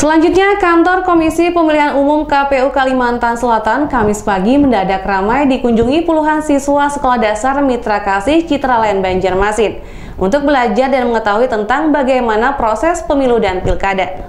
Selanjutnya, kantor Komisi Pemilihan Umum KPU Kalimantan Selatan Kamis pagi mendadak ramai dikunjungi puluhan siswa Sekolah Dasar Mitra Kasih Citraland Banjarmasin untuk belajar dan mengetahui tentang bagaimana proses pemilu dan pilkada.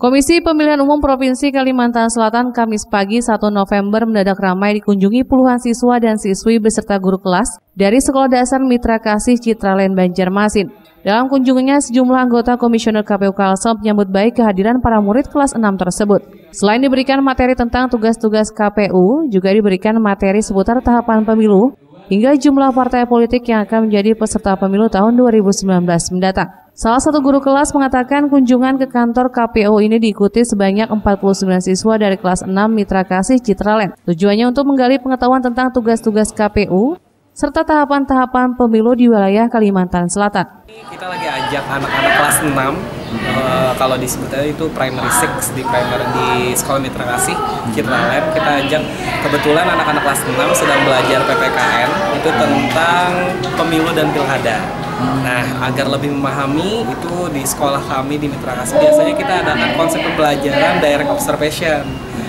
Komisi Pemilihan Umum Provinsi Kalimantan Selatan Kamis pagi 1 November mendadak ramai dikunjungi puluhan siswa dan siswi beserta guru kelas dari Sekolah Dasar Mitra Kasih Citraland Banjarmasin. Dalam kunjungannya, sejumlah anggota Komisioner KPU Kalsel menyambut baik kehadiran para murid kelas 6 tersebut. Selain diberikan materi tentang tugas-tugas KPU, juga diberikan materi seputar tahapan pemilu hingga jumlah partai politik yang akan menjadi peserta pemilu tahun 2019 mendatang. Salah satu guru kelas mengatakan kunjungan ke kantor KPU ini diikuti sebanyak 49 siswa dari kelas 6 Mitra Kasih Citraland. Tujuannya untuk menggali pengetahuan tentang tugas-tugas KPU serta tahapan-tahapan pemilu di wilayah Kalimantan Selatan. Kita lagi ajak anak-anak kelas 6, uh, eh, kalau disebutnya itu primary 6 di primary di Sekolah Mitra Kasih, Citraland. Kita ajak, kebetulan anak-anak kelas 6 sedang belajar PPKN, itu tentang pemilu dan pilkada. Nah, agar lebih memahami itu di sekolah kami di Mitra Kasih, biasanya kita ada konsep pembelajaran direct observation.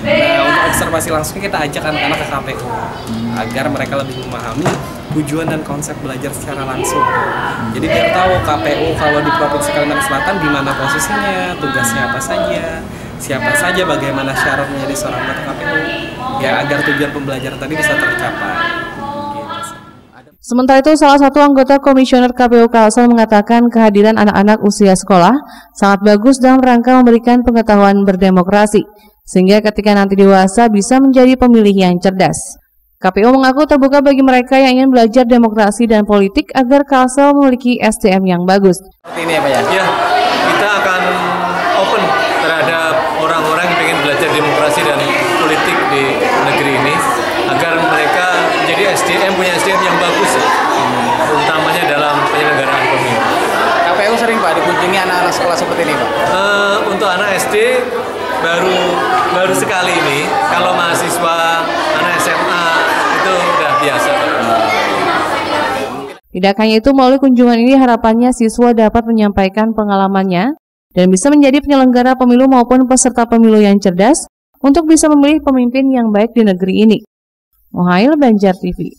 Nah, untuk observasi langsung kita ajak anak-anak ke KPU agar mereka lebih memahami tujuan dan konsep belajar secara langsung. Jadi biar tahu KPU kalau di Provinsi Kalimantan Selatan di mana posisinya, tugasnya apa saja, siapa saja, bagaimana syarat menjadi seorang anggota KPU, ya agar tujuan pembelajaran tadi bisa tercapai. Sementara itu, salah satu anggota Komisioner KPU Kalsel mengatakan kehadiran anak-anak usia sekolah sangat bagus dalam rangka memberikan pengetahuan berdemokrasi, sehingga ketika nanti dewasa bisa menjadi pemilih yang cerdas. KPU mengaku terbuka bagi mereka yang ingin belajar demokrasi dan politik agar Kalsel memiliki SDM yang bagus. Ini apa ya? Ya, kita akan open terhadap orang-orang yang ingin belajar demokrasi dan politik di negeri ini agar mereka menjadi SDM punya SDM yang bagus ya, utamanya dalam penyelenggaraan pemilu. KPU sering Pak dikunjungi anak-anak sekolah seperti ini Pak? Uh, untuk anak SD baru baru sekali ini. Kalau mahasiswa anak SMA biasa. Tidak hanya itu, melalui kunjungan ini harapannya siswa dapat menyampaikan pengalamannya dan bisa menjadi penyelenggara pemilu maupun peserta pemilu yang cerdas untuk bisa memilih pemimpin yang baik di negeri ini. Mohail Banjar TV